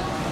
Good.